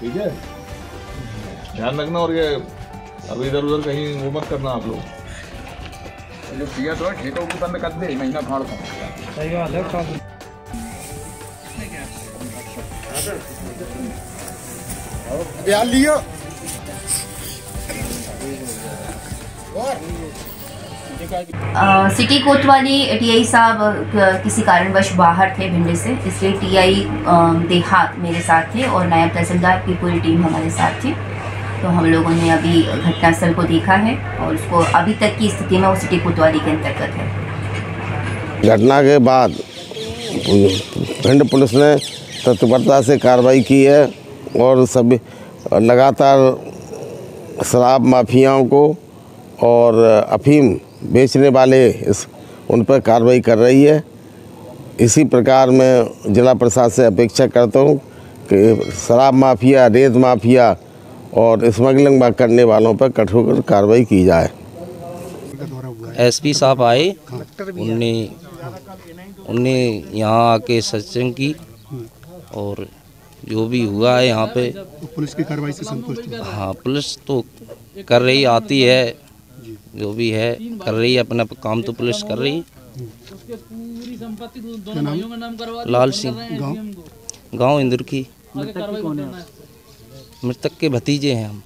ठीक है? ध्यान रखना और ये अब इधर उधर कहीं वो मत करना आप लोग। जो पिया तो ठेका को बंद कर दे महीना को सही बात है लियो। अ, सिटी कोतवाली टीआई साहब किसी कारणवश बाहर थे भिंडे से, इसलिए टीआई देहात मेरे साथ थे और नायब तहसीलदार की पूरी टीम हमारे साथ थी। तो हम लोगों ने अभी घटनास्थल को देखा है और उसको अभी तक की स्थिति में वो सिटी कोतवाली के अंतर्गत है। घटना के बाद भिंड पुलिस ने तत्परता से कार्रवाई की है और सभी लगातार शराब माफियाओं को और अफीम बेचने वाले इस उन पर कार्रवाई कर रही है। इसी प्रकार मैं जिला प्रशासन से अपेक्षा करता हूँ कि शराब माफिया रेत माफिया और स्मगलिंग करने वालों पर कठोर कार्रवाई की जाए। एसपी साहब आए उनने उनने यहाँ आके सत्संग की और जो भी हुआ है यहाँ पे पुलिस की कार्रवाई से संतुष्ट हाँ पुलिस तो कर रही आती है। जो भी है कर रही है अपना काम तो पुलिस कर रही है। लाल सिंह। गाँव? गाँव इंदुर की। मृतक के भतीजे हैं हम।